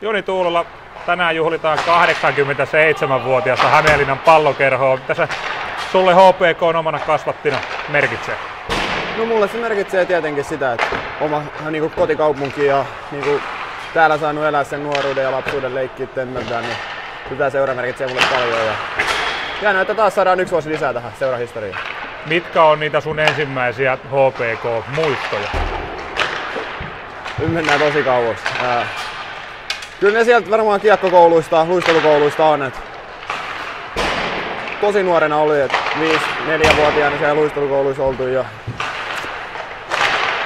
Joni Tuulola, tänään juhlitaan 87-vuotiaasta Hämeenlinnan pallokerhoa. Tässä sulle HPK on omana kasvattina merkitsee? No mulle se merkitsee tietenkin sitä, että oma niin kuin kotikaupunki ja niin kuin täällä saanut elää sen nuoruuden ja lapsuuden leikkiä temmeltään, niin kyllä seura merkitsee mulle paljon. Ja hienoa, että taas saadaan yksi vuosi lisää tähän seurahistoriaan. Mitkä on niitä sun ensimmäisiä HPK-muistoja? Nyt mennään tosi kauas. Ää, kyllä ne sieltä varmaan kiekkokouluista, luistelukouluista on. Et tosi nuorena oli, että 5-4-vuotiaana siellä luistelukouluissa oltu ja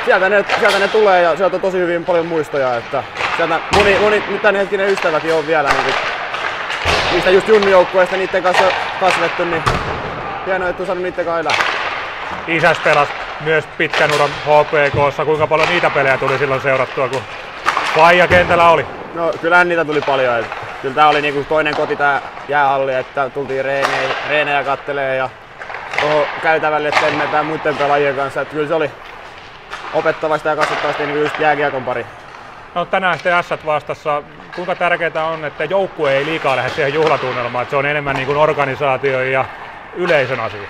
sieltä ne, sieltä ne tulee ja sieltä on tosi hyvin paljon muistoja, että sieltä moni, moni tämänhetkinen ystäväkin on vielä niin niistä just junnujoukkueista niiden kanssa kasvettu, niin hienoa, että on saanut niiden kanssa elää. Isäs pelas myös pitkän uran HPKssa. Kuinka paljon niitä pelejä tuli silloin seurattua, kun Faija kentällä oli? No kyllähän niitä tuli paljon. Et, kyllä tää oli niinku toinen koti tää jäähalli, että tultiin reenejä, reenejä kattelee ja tuohon käytävälle temmetään muiden pelaajien kanssa. Et kyllä se oli opettavasta ja kasvattavasta niin just jääkiekon pari. No tänään sitten S vastassa. Kuinka tärkeää on, että joukkue ei liikaa lähde siihen juhlatunnelmaan, että se on enemmän niin kuin organisaatio ja yleisön asia?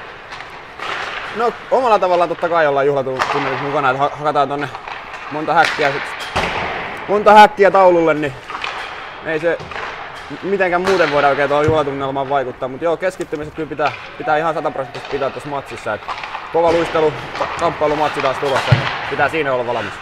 No omalla tavallaan totta kai ollaan juhlatunnelmissa mukana, että hakataan tonne monta häkkiä, monta häkkiä taululle, niin ei se mitenkään muuten voida oikein tuohon juhlatunnelmaan vaikuttaa. Mutta joo, keskittymiset kyllä pitää, pitää ihan sataprosenttisesti pitää tuossa matsissa. Et kova luistelu, kamppailumatsi taas tulossa, niin pitää siinä olla valmis.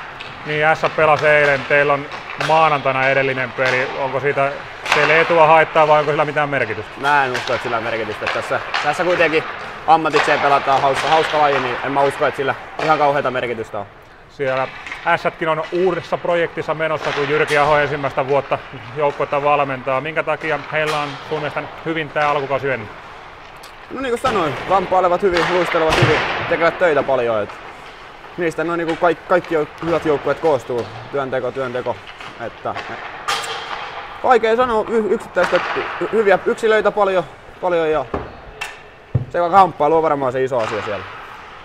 Niin, S pelasi eilen. Teillä on maanantaina edellinen peli. Onko siitä teille etua haittaa vai onko sillä mitään merkitystä? Mä en usko, että sillä on merkitystä. Tässä, tässä kuitenkin ammatikseen pelataan hauska, hauska laji, niin en mä usko, että sillä ihan kauheita merkitystä on. Siellä Ässätkin on uudessa projektissa menossa, kun Jyrki Aho ensimmäistä vuotta joukkuetta valmentaa. Minkä takia heillä on sun mielestä hyvin tämä alkukausi mennyt? No niin kuin sanoin, kamppailevat hyvin, luistelevat hyvin, tekevät töitä paljon. Et niistä no, niin kuin kaikki, kaikki hyvät joukkueet koostuu. Työnteko, työnteko. Että, vaikea sanoa yksittäistä, hyviä yksilöitä paljon, paljon ja se kamppailu on varmaan se iso asia siellä.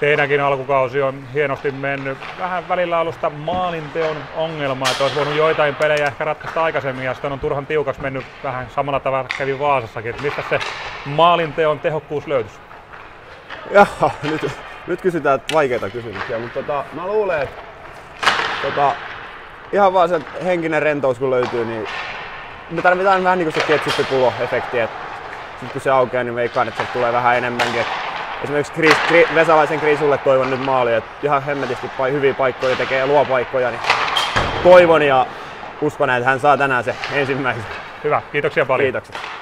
Teidänkin alkukausi on hienosti mennyt. Vähän välillä sitä maalinteon ongelmaa, että olisi voinut joitain pelejä ehkä ratkaista aikaisemmin ja sitten on turhan tiukaksi mennyt vähän samalla tavalla kävi Vaasassakin. Että mistä se maalinteon tehokkuus löytyisi? Jaha, nyt, nyt kysytään vaikeita kysymyksiä, mutta tota, mä luulen, että tota, ihan vaan se henkinen rentous kun löytyy, niin me tarvitaan vähän niin kuin se ketsuppipulo-efekti, että kun se aukeaa, niin veikkaan, että se tulee vähän enemmänkin. Et esimerkiksi Kris, Kri, Vesalaisen Krisulle toivon nyt maali, että ihan hemmetisti pai, hyviä paikkoja tekee ja luo paikkoja, niin toivon ja uskon, että hän saa tänään se ensimmäisen. Hyvä, kiitoksia paljon. Kiitokset.